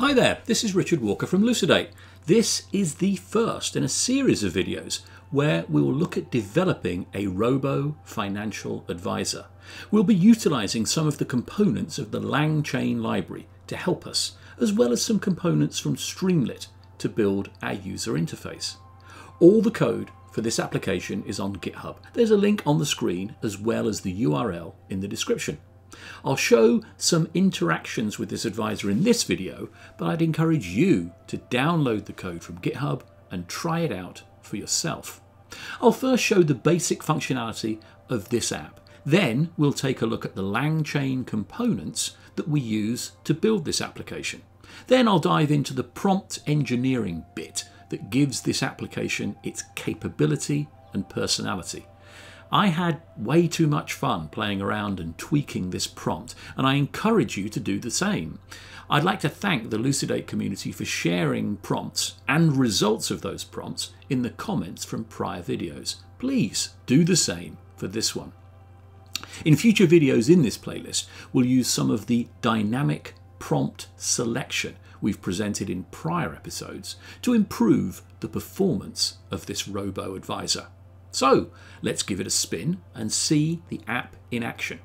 Hi there, this is Richard Walker from Lucidate. This is the first in a series of videos where we will look at developing a robo financial advisor. We'll be utilizing some of the components of the LangChain library to help us, as well as some components from Streamlit to build our user interface. All the code for this application is on GitHub. There's a link on the screen as well as the URL in the description. I'll show some interactions with this advisor in this video, but I'd encourage you to download the code from GitHub and try it out for yourself. I'll first show the basic functionality of this app. Then we'll take a look at the LangChain components that we use to build this application. Then I'll dive into the prompt engineering bit that gives this application its capability and personality. I had way too much fun playing around and tweaking this prompt, and I encourage you to do the same. I'd like to thank the Lucidate community for sharing prompts and results of those prompts in the comments from prior videos. Please do the same for this one. In future videos in this playlist, we'll use some of the dynamic prompt selection we've presented in prior episodes to improve the performance of this robo advisor. So let's give it a spin and see the app in action.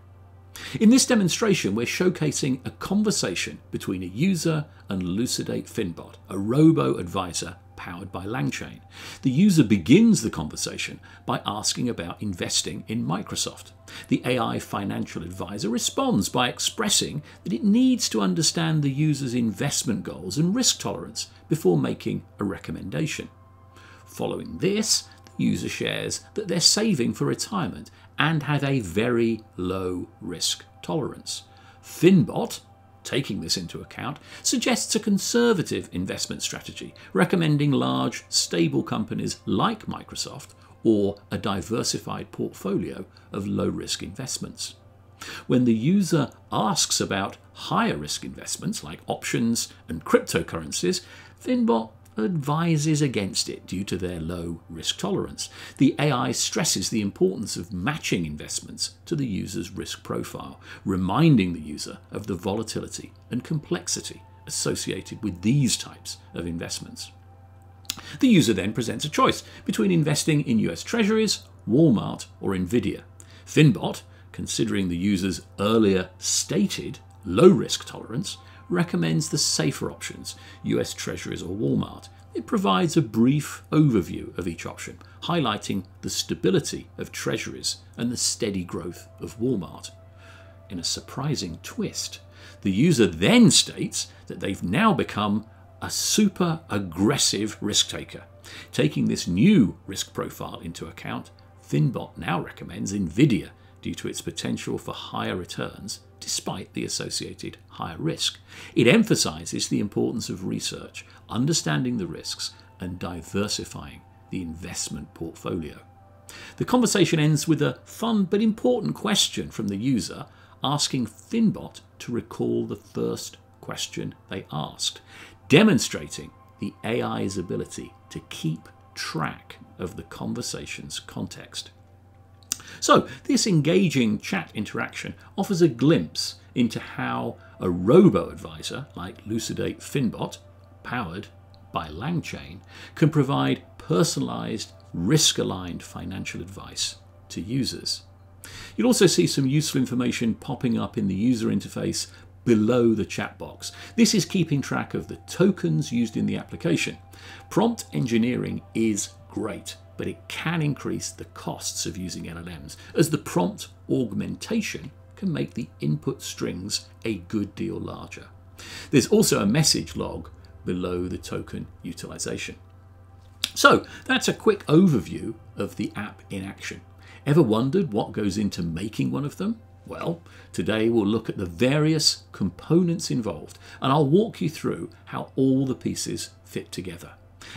In this demonstration, we're showcasing a conversation between a user and Lucidate Finbot, a robo advisor powered by LangChain. The user begins the conversation by asking about investing in Microsoft. The AI financial advisor responds by expressing that it needs to understand the user's investment goals and risk tolerance before making a recommendation. Following this, user shares that they're saving for retirement and have a very low risk tolerance. Finbot, taking this into account, suggests a conservative investment strategy, recommending large, stable companies like Microsoft or a diversified portfolio of low risk investments. When the user asks about higher risk investments like options and cryptocurrencies, Finbot advises against it due to their low risk tolerance. The AI stresses the importance of matching investments to the user's risk profile, reminding the user of the volatility and complexity associated with these types of investments. The user then presents a choice between investing in US Treasuries, Walmart, or Nvidia. Finbot, considering the user's earlier stated low risk tolerance, recommends the safer options, US Treasuries or Walmart. It provides a brief overview of each option, highlighting the stability of Treasuries and the steady growth of Walmart. In a surprising twist, the user then states that they've now become a super aggressive risk taker. Taking this new risk profile into account, Finbot now recommends Nvidia due to its potential for higher returns despite the associated higher risk. It emphasizes the importance of research, understanding the risks, and diversifying the investment portfolio. The conversation ends with a fun but important question from the user asking Finbot to recall the first question they asked, demonstrating the AI's ability to keep track of the conversation's context. So, this engaging chat interaction offers a glimpse into how a robo advisor like Lucidate Finbot, powered by LangChain, can provide personalized, risk aligned financial advice to users. You'll also see some useful information popping up in the user interface below the chat box. This is keeping track of the tokens used in the application. Prompt engineering is great but it can increase the costs of using LLMs, as the prompt augmentation can make the input strings a good deal larger. There's also a message log below the token utilization. So that's a quick overview of the app in action. Ever wondered what goes into making one of them? Well, today we'll look at the various components involved and I'll walk you through how all the pieces fit together.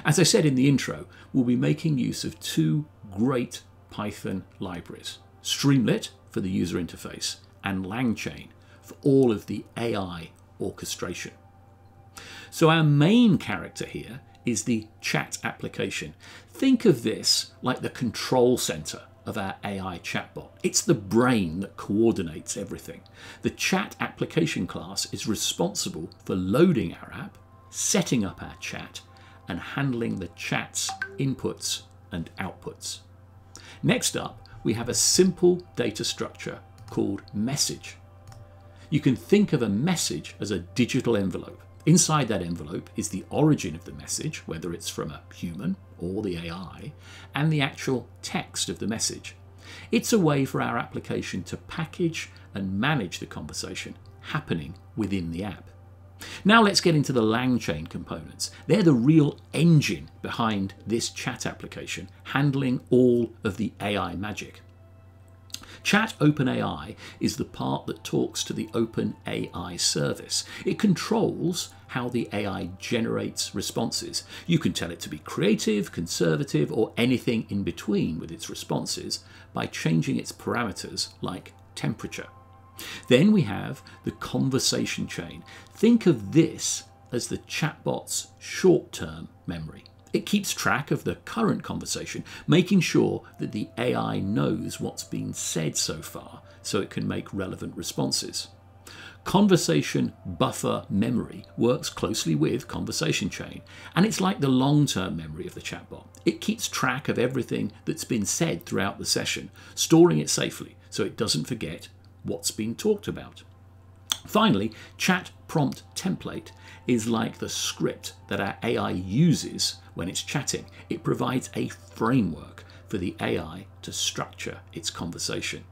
As I said in the intro, we'll be making use of two great Python libraries Streamlit for the user interface and LangChain for all of the AI orchestration. So, our main character here is the chat application. Think of this like the control center of our AI chatbot. It's the brain that coordinates everything. The chat application class is responsible for loading our app setting up our chat, and handling the chat's inputs and outputs. Next up, we have a simple data structure called message. You can think of a message as a digital envelope. Inside that envelope is the origin of the message, whether it's from a human or the AI, and the actual text of the message. It's a way for our application to package and manage the conversation happening within the app. Now let's get into the LangChain components. They're the real engine behind this chat application, handling all of the AI magic. Chat OpenAI is the part that talks to the OpenAI service. It controls how the AI generates responses. You can tell it to be creative, conservative, or anything in between with its responses by changing its parameters like temperature. Then we have the conversation chain. Think of this as the chatbot's short term memory. It keeps track of the current conversation, making sure that the AI knows what's been said so far so it can make relevant responses. Conversation buffer memory works closely with conversation chain, and it's like the long term memory of the chatbot. It keeps track of everything that's been said throughout the session, storing it safely so it doesn't forget what's been talked about. Finally, chat prompt template is like the script that our AI uses when it's chatting. It provides a framework for the AI to structure its conversation.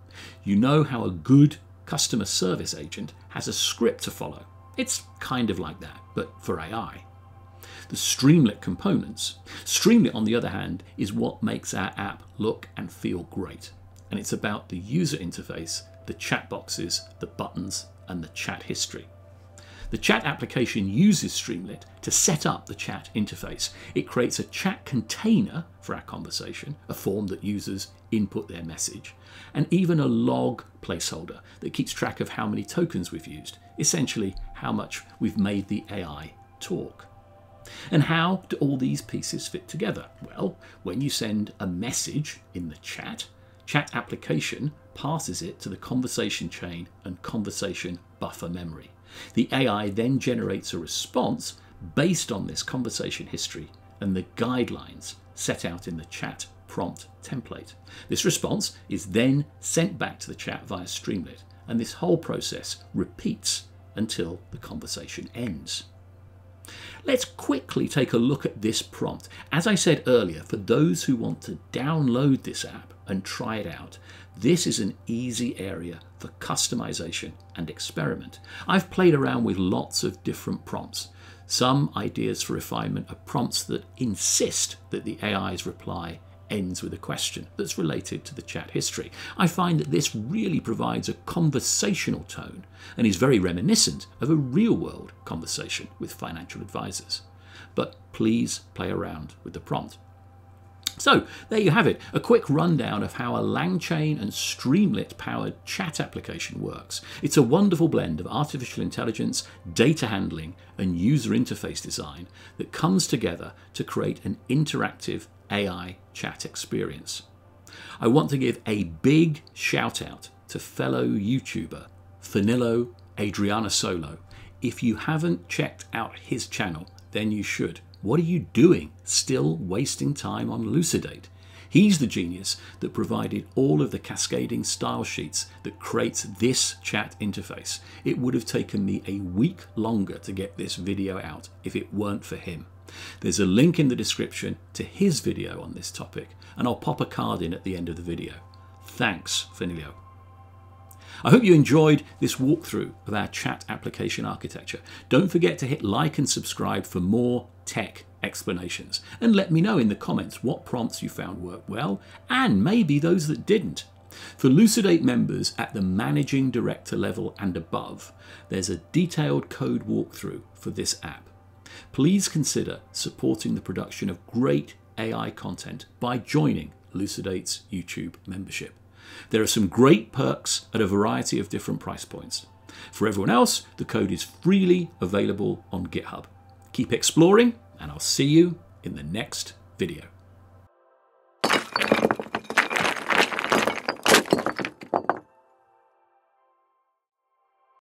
You know how a good customer service agent has a script to follow. It's kind of like that, but for AI. The Streamlit components. Streamlit, on the other hand, is what makes our app look and feel great. And it's about the user interface the chat boxes, the buttons, and the chat history. The chat application uses Streamlit to set up the chat interface. It creates a chat container for our conversation, a form that users input their message, and even a log placeholder that keeps track of how many tokens we've used, essentially how much we've made the AI talk. And how do all these pieces fit together? Well, when you send a message in the chat, chat application passes it to the conversation chain and conversation buffer memory. The AI then generates a response based on this conversation history and the guidelines set out in the chat prompt template. This response is then sent back to the chat via Streamlit, and this whole process repeats until the conversation ends. Let's quickly take a look at this prompt. As I said earlier, for those who want to download this app and try it out, this is an easy area for customization and experiment. I've played around with lots of different prompts. Some ideas for refinement are prompts that insist that the AI's reply ends with a question that's related to the chat history. I find that this really provides a conversational tone and is very reminiscent of a real world conversation with financial advisors. But please play around with the prompt. So there you have it, a quick rundown of how a LangChain and Streamlit powered chat application works. It's a wonderful blend of artificial intelligence, data handling and user interface design that comes together to create an interactive AI chat experience. I want to give a big shout out to fellow YouTuber Fanilo Andrianasolo. If you haven't checked out his channel, then you should. What are you doing still wasting time on Lucidate? He's the genius that provided all of the cascading style sheets that creates this chat interface. It would have taken me a week longer to get this video out if it weren't for him. There's a link in the description to his video on this topic, and I'll pop a card in at the end of the video. Thanks, Fanilio. I hope you enjoyed this walkthrough of our chat application architecture. Don't forget to hit like and subscribe for more tech explanations. And let me know in the comments what prompts you found worked well and maybe those that didn't. For Lucidate members at the managing director level and above, there's a detailed code walkthrough for this app. Please consider supporting the production of great AI content by joining Lucidate's YouTube membership. There are some great perks at a variety of different price points. For everyone else, the code is freely available on GitHub. Keep exploring, and I'll see you in the next video.